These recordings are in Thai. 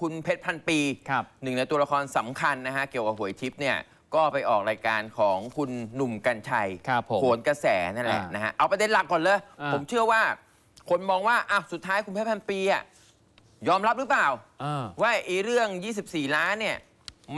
คุณเพชรพันปีครับหนึ่งในตัวละครสำคัญนะฮะเกี่ยวกับหวยทิพย์เนี่ยก็ไปออกรายการของคุณหนุ่มกัญชัยครับผมโหนกระแสนั่นแหละอ่านนะฮะเอาประเด็นหลักก่อนเลย อ่า ผมเชื่อว่า คนมองว่าอ้าวสุดท้ายคุณเพชรพันปีอะยอมรับหรือเปล่าเออว่าไอ้เรื่อง 24 ล้านเนี่ย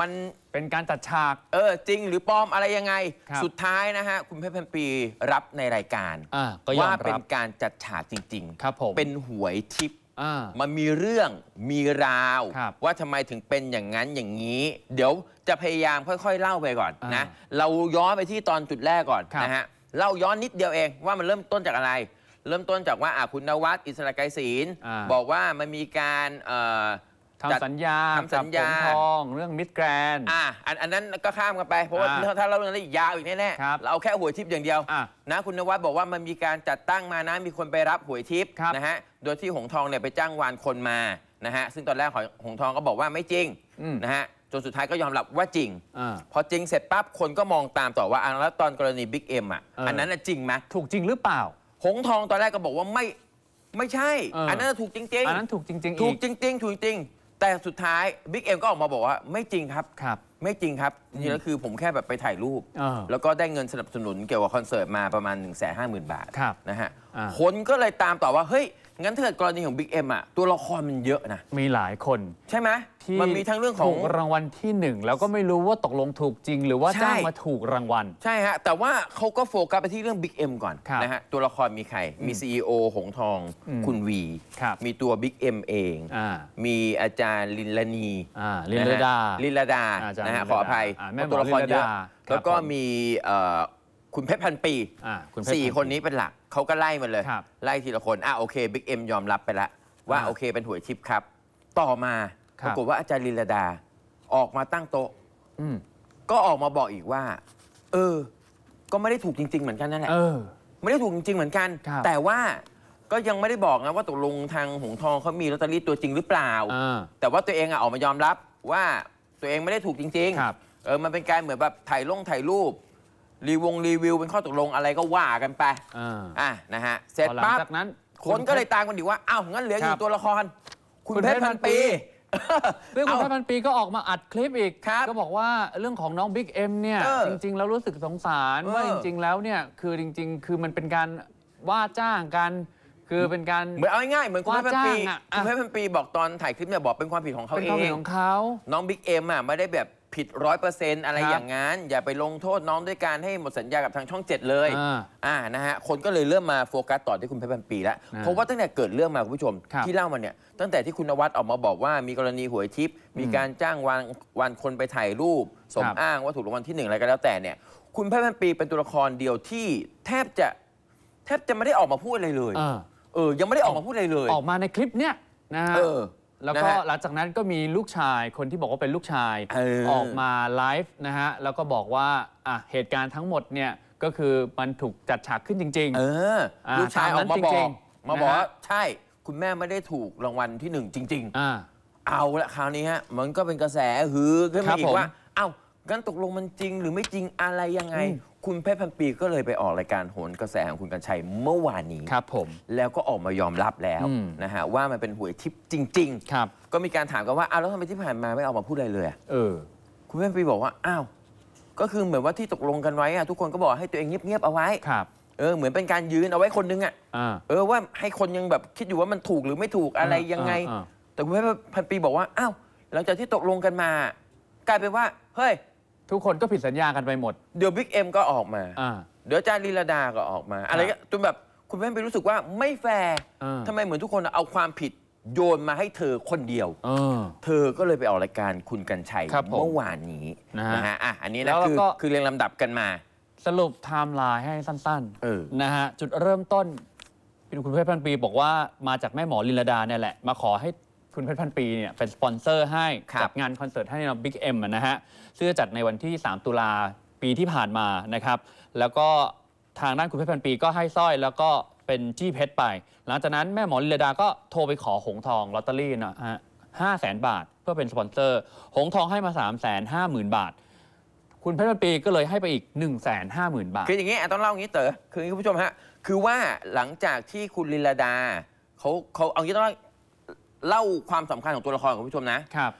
มัน เป็นการจัดฉาก เออจริงหรือปลอมอะไรยังไง ครับสุดท้ายนะฮะ คุณเพชรพันปีรับในรายการ อ่าก็ยอว่ามเป็รันบการจัดฉากจริงครับผมๆเป็นหวยทิพย์อ่า มันมีเรื่องมีราว ครับว่าทำไมถึงเป็นอย่างนั้นอย่างนี้ เดี๋ยวจะพยายามค่อยๆเล่าไปก่อนนะอ่าเราย้อนไปที่ตอนจุดแรกก่อนครับ นะฮะเล่าย้อนนิดเดียวเองว่ามันเริ่มต้นจากอะไร เริ่มต้นจากว่าอะคุณนวัดอิสระไกรศีลอ่า บอกว่ามันมีการเอ่อ จัด ทำสัญญาทำสัญญา กับหงทองเรื่องมิดแกรน อะอันอันนั้นก็ข้ามกันไป เพราะว่าอ่าถ้าเราเรื่องนั้นอีกยาวอีกแน่ครับๆเราเอาแค่หวยทิพย์อย่างเดียวอะนะคุณนวัดบอกว่ามันมีการจัดตั้งมานะมีคนไปรับหวยทิพย์ครับนะฮะโดยที่หงทองเนี่ยไปจ้างวานคนมานะฮะซึ่งตอนแรกของหงทองก็บอกว่าไม่จริงอืม นะฮะจนสุดท้ายก็ยอมรับว่าจริง อ่า พอจริงเสร็จปั๊บคนก็มองตามต่อว่าอันแล้วตอนกรณีบิ๊กเอ็มอะเอออั อันนั้นน่ะจริงไหมถูกจริงหรือเปล่า หงทองตอนแรกก็บอกว่าไม่ไม่ใช่ เอออั อันนั้นนะถูกจริงอันนั้นถูกจริงๆถูอีกกจริง ๆ ถูกจริง แต่สุดท้ายบิ๊กเอ็มก็ออกมาบอกว่าไม่จริงครับ ครับ ไม่จริงครับจริงๆแล้วคือผมแค่แบบไปถ่ายรูปเออแล้วก็ได้เงินสนับสนุนเกี่ยวกับคอนเสิร์ตมาประมาณ 1 5 0 0 0 0 บาทครับนะฮะอ่า คนก็เลยตามต่อว่า เฮ้ย งั้นถ้าเกิดกรณีของบิ๊กเอ็มอะตัวละครมันเยอะนะ มีหลายคนใช่ไหมที่มันมีทั้งเรื่องของ ถูกรางวัลที่หนึ่งแล้วก็ไม่รู้ว่าตกลงถูกจริง หรือว่าใช่ จ้างมาถูกรางวัล ใช่ฮะ แต่ว่าเขาก็โฟกัสไปที่เรื่องบิ๊กเอ็มก่อนครับนะฮะ ตัวละครมีใคร มี CEO หงทอง อืมคุณวี ครับ มีตัวบิ๊กเอ็มเอง อ่ามีอาจารย์ลินลานีอ่าลินลาดา ลินลาดาอาจารย์นะฮะลินลาดาขออภัยอ่าแม่หมอตัวละครเยอะลินลาดาครับแล้วก็ผม มีเอ่อคุณเพชรพันปีอ่าคุณเพชรสี่พัปีคนนี้เป็นหลัก เขาก็ไล่มาเลย ครับ ไล่ทีละคนอะโอเคบิ๊กเอ็มยอมรับไปละว่าอ่าโอเคเป็นหวยทิพย์ครับ ต่อมาครัปบ รากฏว่าอาจารย์ลินลาดาออกมาตั้งโต๊ะ อืมก็ออกมาบอกอีกว่า เออ ก็ไม่ได้ถูกจริง ๆ เหมือนกันนั่นแหละ เออ ไม่ได้ถูกจริง ๆ เหมือนกัน ครับ แต่ว่าก็ยังไม่ได้บอกนะว่าตกลงทางหงทองเขามีลอตเตอรี่ตัวจริงหรือเปล่า อ่า แต่ว่าตัวเองอะออกมายอมรับว่าตัวเองไม่ได้ถูกจริงครับเออมันเป็นการเหมือนแบบถ่ายลงถ่ายรูป รีวงรีวิวเป็นข้อตกลงอะไรก็ว่ากันไปอ่าอะนะฮะเสร็จพอหลังปั๊บจากนั้น คนก็เลยตามกันดิว่าอ้าวงั้นเหลืออยู่ครับตัวละคร คุณคุณเพเพชรพันปีซึ่งคุณเอ้าเพชรพันปีก็ออกมาอัดคลิปอีก ครับก็บอกว่าเรื่องของน้องบิ๊กเอ็มเนี่ย เออจริง ๆ แล้วรู้สึกสงสารเออว่าจริง ๆ แล้วเนี่ย คือจริง ๆ คือมันเป็นการว่าจ้างกัน คือเป็นการ เหมือนเอาง่ายๆเหมือนคุณเพชรพันปีว่าจ้างอะ คุณเพชรพันปีบอกตอนถ่ายคลิปเนี่ยบอกเป็นความผิดของเขาเป็นความผิด ของเขาเอง น้องบิ๊กเอ็มอะไม่ได้แบบ ผิดร้อยเปอร์เซ็นต์อะไรครับอย่างนั้น อย่าไปลงโทษน้องด้วยการให้หมดสัญญากับทางช่องเจ็ดเลยอ่าอ่านะฮะคนก็เลยเริ่มมาโฟกัสต่อที่คุณเพชรพันปีแล้วอ่าเพราะว่าตั้งแต่เกิดเรื่องมาคุณผู้ชม ครับ ที่เล่ามาเนี่ยตั้งแต่ที่คุณนวัดออกมาบอกว่ามีกรณีหวยทิพย์มีการจ้างวานวันคนไปถ่ายรูป สมครับ อ้างว่าถูกรางวัลที่หนึ่งอะไรก็แล้วแต่เนี่ย คุณเพชรพันปีเป็นตัวละครเดียวที่แทบจะแทบจะไม่ได้ออกมาพูดอะไรเลยอ่าเออ ยังไม่ได้ออกมาพูดอะไรเลย ออกมาในคลิปเนี้ยนะฮะเออ แล้วก็นะฮะหลังจากนั้นก็มีลูกชายคนที่บอกว่าเป็นลูกชายเออ ออกมาไลฟ์นะฮะแล้วก็บอกว่าอะเหตุการณ์ทั้งหมดเนี่ยก็คือมันถูกจัดฉากขึ้นจริง เออ อ่าลูกชายออกมาตามนั้นบอจริกงๆมาบอกนะฮะ ว่าใช่ คุณแม่ไม่ได้ถูกรางวัลที่หนึ่งจริงๆๆอ่า เอาละคราวนี้ฮะ มันก็เป็นกระแสฮือขึ้นครัมาบอีผกม ว่า เอ้า งั้นตกลงมันจริงหรือไม่จริงอะไรยังไงอืมคุณเพชรพันปีก็เลยไปออกรายการโหนกระแสของคุณกัญชัยเมื่อวานนี้ครับผมแล้วก็ออกมายอมรับแล้วอืมนะฮะว่ามันเป็นหวยทิพย์จริงครับๆก็มีการถามกันว่าอ้าวแล้วทำไมที่ผ่านมาไม่ออกมาพูดอะไรเลยอะเออ คุณเพชรพันปีบอกว่าอ้าวก็คือเหมือนว่าที่ตกลงกันไว้อะทุกคนก็บอกให้ตัวเองเงียบๆเอาไว้ครับเออเหมือนเป็นการยืนเอาไว้คนนึงอะอ่าเออว่าให้คนยังแบบคิดอยู่ว่ามันถูกหรือไม่ถูกอะไรยังไงอ่าแต่คุณเพชรพันปีบอกว่าอ้าวหลังจากที่ตกลงกันมา กลายเป็นว่าเฮ้ย ทุกคนก็ผิดสัญญากันไปหมดเดี๋ยวบิ๊กเอ็มก็ออกมา อ่า เดี๋ยวอาจารย์ลินลาดาก็ออกมา อะไรก็จนแบบคุณเพชรพันปีรู้สึกว่าไม่แฟร์อ่า ทำไมเหมือนทุกคนเอาความผิดโยนมาให้เธอคนเดียว เออ เธอก็เลยไปออกรายการคุณกัญชัยครับผมเมื่อวานนี้นะฮะนะฮะอะอันนี้นะแล้วคือก็ คือเรียงลำดับกันมา สรุปไทม์ไลน์ให้สั้นเออ นะฮะ จุดเริ่มต้นคุณเพชรพันปีบอกว่ามาจากแม่หมอลินลาดาเนี่ยแหละ มาขอให้ คุณเพชรพันปีเนี่ยเป็นสปอนเซอร์ให้ครับจัดงานคอนเสิร์ตให้เราบิ๊กเอ็มนะฮะซึ่งจะจัดในวันที่ 3 ตุลาปีที่ผ่านมานะครับ แล้วก็ทางด้านคุณเพชรพันปีก็ให้สร้อยแล้วก็เป็นจี้เพชรไป หลังจากนั้นแม่หมอลินลาดาก็โทรไปขอหงทองลอตเตอรี่นะฮะห้าแสนบาทเพื่อเป็นสปอนเซอร์ หงทองให้มา3ามแสนห้าหมื่นบาท คุณเพชรพันปีก็เลยให้ไปอีก1นึ่งแสนห้าหมื่นบาท คืออย่างนี้อะต้องเล่าอย่างนี้เต๋อคืออย่างนี้คุณผู้ชมฮะ คือว่าหลังจากที่คุณลินลาดาเขาเขาเอางี้ต้อง เล่าเล่าความสำคัญของตัวละครของคุณผู้ชมนะครับ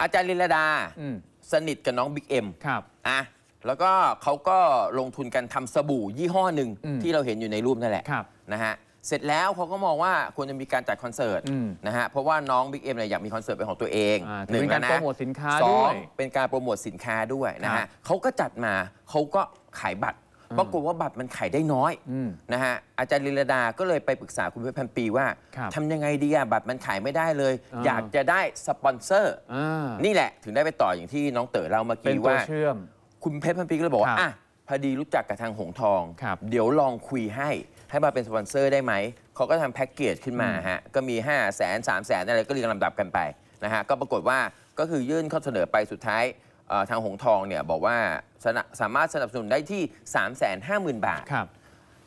อาจารย์ลินลดาอืมสนิทกับน้องบิ๊กเอ็มครับอะแล้วก็เขาก็ลงทุนกันทำสบู่ยี่ห้อหนึ่งอืมที่เราเห็นอยู่ในรูปนั่นแหละครับนะฮะเสร็จแล้วเขาก็มองว่าควรจะมีการจัดคอนเสิร์ตอืมนะฮะเพราะว่าน้องบิ๊กเอ็มเนี่ยอยากมีคอนเสิร์ตเป็นของตัวเองอ่าหนึ่งเป็นการโปรโมทสินค้าด้วยสองเป็นการโปรโมทสินค้าด้วยนะฮะครับเขาก็จัดมาเขาก็ขายบัตรอืม ปรากฏว่าบัตรมันขายได้น้อยอืมนะฮะอาจารย์ลินลดาก็เลยไปปรึกษาคุณเพชรพันปีว่าครับทำยังไงดีอะบัตรมันขายไม่ได้เลยอ่าอยากจะได้สปอนเซอร์อ่านี่แหละถึงได้ไปต่ออย่างที่น้องเต๋อเราเมื่อเป็นกี้ตัวว่าเชื่อมคุณเพชรพันปีก็เลยบอกครัว่าบอะพอดีรู้จักกับทางหงทองครับเดี๋ยวลองคุยให้ให้มาเป็นสปอนเซอร์ได้ไหม เขาก็ทำแพ็กเกจขึ้นมาฮะ ก็มี 5 0 0 0 0 0 3 0 0 0 0อะไรก็เรียงลำดับกันไปนะฮะ ก็ปรากฏว่าก็คือยื่นข้อเสนอไปสุดท้ายเอ่อ ทางหงทองเนี่ยบอกว่าสนับสามารถสนับสนุนได้ที่ 3 5 0 0 0 0 บาทครับ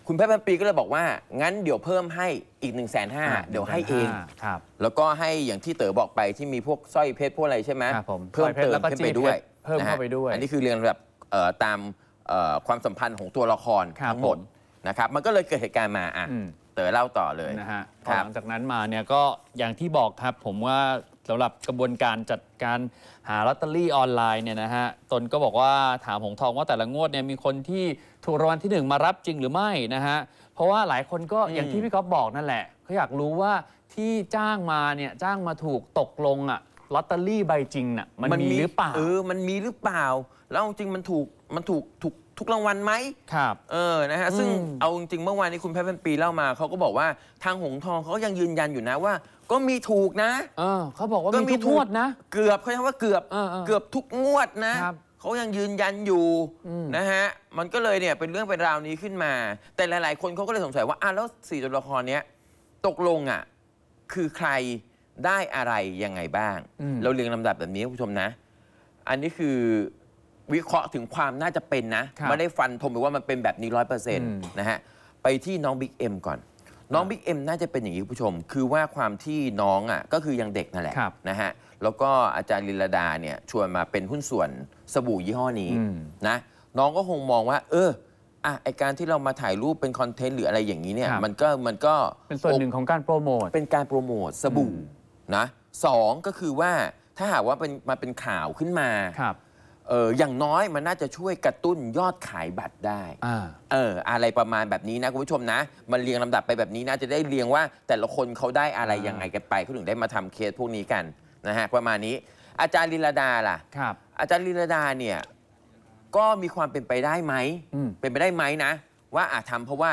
คุณเพชรพันปีก็เลยบอกว่า งั้นเดี๋ยวเพิ่มให้อีก 1 5 0 0 0 0เดี๋ยวให้เองครับแล้วก็ให้อย่างที่เต๋อบอกไปที่มีพวกสร้อยเพชรพวกอะไรใช่ไหมครับผมเพิ่มสร้อยเพชรเติมแล้วก็ขึ้นจี้ไปด้วยเพชรเพิ่มเข้าไปด้วย อันนี้คือเรียงแบบเอ่อตามเอ่อความสัมพันธ์ของตัวละครครับทั้งหมดผมนะครับมันก็เลยเกิดเหตุการณ์มาอะอืมเต๋อเล่าต่อเลยนะฮะพคอรับหลังจากนั้นมาเนี่ยก็อย่างที่บอกครับผมว่า สำหรับกระบวนการจัดการหาลอตเตอรี่ออนไลน์เนี่ยนะฮะตนก็บอกว่าถามหงทองว่าแต่ละงวดเนี่ยมีคนที่ถูกรางวัลที่หนึ่งมารับจริงหรือไม่นะฮะเพราะว่าหลายคนก็อืมอย่างที่พี่ก๊อฟบอกนั่นแหละเขาอยากรู้ว่าที่จ้างมาเนี่ยจ้างมาถูกตกลงอะลอตเตอรี่ใบจริงน่ะมันมีหรือเปล่าเออมันมีหรือเปล่า แล้วจริงๆมันถูกมันถูกถูกทุกรางวัลไหมครับ เออ นะฮะ ซึ่งอืมเอาจริงๆ เมื่อวานนี้คุณแพทย์เป็นปีเล่ามา เขาก็บอกว่าทางหงทองเขาก็ยังยืนยันอยู่นะว่า ก็มีถูกนะ เออเขาบอกว่าก็มีมีทุกถูงกวดนะ เกือบเขาใช้คำว่าเกือบเออเออเกือบทุกงวดนะครับเขายังยืนยันอยู่อืม นะฮะมันก็เลยเนี่ยเป็นเรื่องเป็นราวนี้ขึ้นมา แต่หลาย ๆ คนเขาก็เลยสงสัยว่าอะแล้วสี่ตัวละครเนี้ยตกลงอะคือใครได้อะไรยังไงบ้าง อืม เราเรียงลำดับแบบนี้คุณผู้ชมนะ อันนี้คือวิเคราะห์ถึงความน่าจะเป็นนะครับ ไม่ได้ฟันธงไปว่ามันเป็นแบบนี้ร้อยเปอร์เซ็นต์นะฮะไปที่น้องบิ๊กเอ็มก่อน น้องบิ๊กเอ็มน่าจะเป็นอย่างนี้คุณผู้ชม คือว่าความที่น้องอะก็คือยังเด็กนั่นแหละครับ นะฮะแล้วก็อาจารย์ลินลดาเนี่ยชวนมาเป็นหุ้นส่วนสบู่ยี่ห้อนี้อืม นะน้องก็คงมองว่า เอออะไอการที่เรามาถ่ายรูปเป็นคอนเทนต์หรืออะไรอย่างนี้เนี่ยครับ มันก็มันก็ เป็นส่วนหนึ่งของการโปรโมท เป็นการโปรโมทสบู่อืมนะสองก็คือว่าถ้าหากว่าเป็นมาเป็นข่าวขึ้นมา ครับ เอออย่างน้อยมันน่าจะช่วยกระตุ้นยอดขายบัตรได้ อ่า เอออะไรประมาณแบบนี้นะคุณผู้ชมนะ มันเรียงลำดับไปแบบนี้นะจะได้เรียงว่าแต่ละคนเขาได้อะไรอ่ายัยังไงกันไปเขาถึงได้มาทำเคสพวกนี้กันนะฮะประมาณนี้ อาจารย์ลินลดาล่ะ ครับ อาจารย์ลินลดาเนี่ยก็มีความเป็นไปได้ไหม อืม เป็นไปได้ไหมนะ ว่าอาจทำเพราะว่า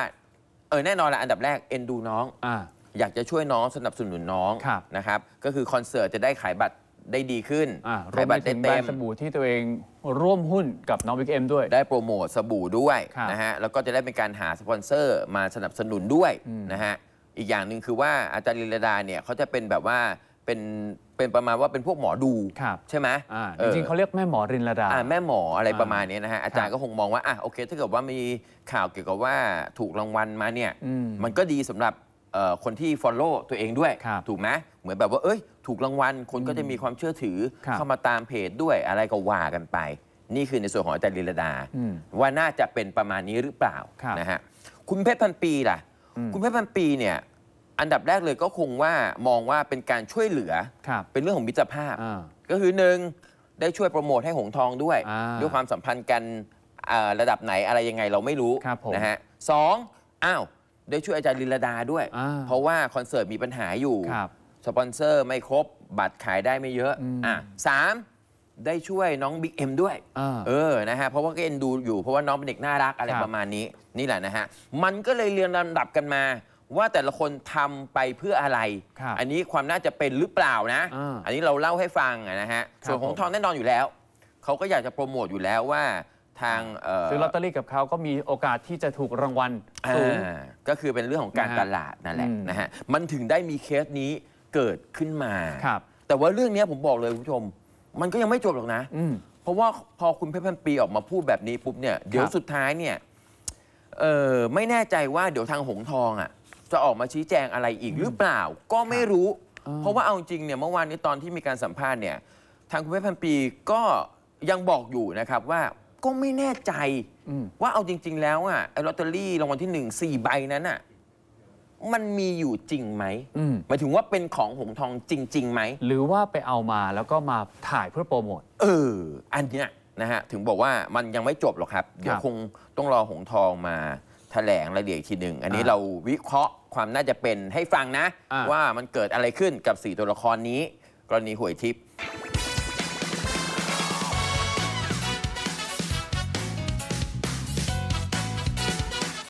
เออแน่นอนละอันดับแรกเอ็นดูน้อง อ่า อยากจะช่วยน้องสนับสนุนน้องครับ นะครับ ก็คือคอนเสิร์ตจะได้ขายบัตร ได้ดีขึ้นอ่ารวขายบัไปตรถึได้งแบรนมด์สบู่ที่ตัวเองร่วมหุ้นกับน้องบิ๊กเอ็มด้วย ได้โปรโมทสบู่ด้วยครับนะฮะแล้วก็จะได้เป็นการหาสปอนเซอร์มาสนับสนุนด้วยอืมนะฮะอีกอย่างหนึ่งคือว่าอาจารย์ลินลดาเนี่ยเขาจะเป็นแบบว่าเป็นเป็นประมาณว่าเป็นพวกหมอดูครับใช่ไหมอ่าอจอริงๆเขาเรียกแม่หมอรินลดาอ่าแม่หมออะไรอ่าประมาณนี้นะฮะอาจารย์ก็คงมองว่าอะโอเค ถ้าเกิดว่ามีข่าวเกี่ยวกับว่าถูกรางวัลมาเนี่ยอืมมันก็ดีสำหรับ เอ่อคนที่ Follow ตัวเองด้วย ครับถูกไหมเหมือนแบบว่า เอ้ย ถูกรางวัลคนก็จะมีความเชื่อถือ ครับ เข้ามาตามเพจด้วยอะไรก็ว่ากันไป นี่คือในส่วนของอาจารย์ลีลาดา อืม ว่าน่าจะเป็นประมาณนี้หรือเปล่าครับนะฮะคุณเพชรพันปีล่ะ อืม คุณเพชรพันปีเนี่ยอันดับแรกเลยก็คงว่ามองว่าเป็นการช่วยเหลือครับเป็นเรื่องของมิตรภาพ อ่า ก็คือหนึ่งได้ช่วยโปรโมทให้หงทองด้วย อ่าด้วยความสัมพันธ์กันอ่าระดับไหนอะไรยังไงเราไม่รู้ครับผม นะฮะสองอ้าว ได้ช่วยอาจารย์ลินลดาด้วย อ่าเพราะว่าคอนเสิร์ตมีปัญหาอยู่ ครับสปอนเซอร์ไม่ครบ บัตรขายได้ไม่เยอะอืมอะสามได้ช่วยน้องบิ๊กเอ็มด้วย อ่าเออนะฮะเพราะว่าก็เอ็นดูอยู่เพราะว่าน้องเป็นเด็กน่ารักอะไรครับ ประมาณนี้นี่แหละนะฮะ มันก็เลยเรียงลำดับกันมา ว่าแต่ละคนทำไปเพื่ออะไร ครับอันนี้ความน่าจะเป็นหรือเปล่านะ อ่าอันนี้เราเล่าให้ฟังอะนะฮะ ครับส่วนของผม ทองแน่นอนอยู่แล้ว เขาก็อยากจะโปรโมทอยู่แล้วว่า ทางเอ่อซื้อลอตเตอรี่กับเขาก็มีโอกาสที่จะถูกรางวัลสูง อ่าก็คือเป็นเรื่องของการนะฮะตลาดนั่นแหละอืม นะฮะมันถึงได้มีเคสนี้เกิดขึ้นมา ครับ แต่ว่าเรื่องเนี้ยผมบอกเลยคุณผู้ชม มันก็ยังไม่จบหรอกนะ อืม เพราะว่าพอคุณเพชรพันปีออกมาพูดแบบนี้ปุ๊บเนี่ยเดี๋ยวสุดท้ายเนี่ยเออไม่แน่ใจว่าเดี๋ยวทางหงทองอะจะออกมาชี้แจงอะไรอีกหรือเปล่าก็ไม่รู้ อ่า เพราะว่าเอาจริงเนี่ยเมื่อวานนี้ตอนที่มีการสัมภาษณ์เนี่ยทางคุณเพชรพันปีก็ยังบอกอยู่นะครับว่า ก็ไม่แน่ใจอืมว่าเอาจริง ๆ แล้วอะไอ้ลอตเตอรี่รางวัลที่หนึ่งสี่ใบนั้นอะมันมีอยู่จริงไหมอืมหมายถึงว่าเป็นของหงทองจริงๆไหม หรือว่าไปเอามาแล้วก็มาถ่ายเพื่อโปรโมท เออ อันเนี้ยนะฮะ ถึงบอกว่ามันยังไม่จบหรอกครับ เดี๋ยวคงต้องรอหงทองมาแถลงรายละเอียดอีกทีหนึ่ง อันนี้อ่าเราวิเคราะห์ความน่าจะเป็นให้ฟังนะอ่าว่ามันเกิดอะไรขึ้นกับ 4 ตัวละครนี้ กรณีหวยทิพย์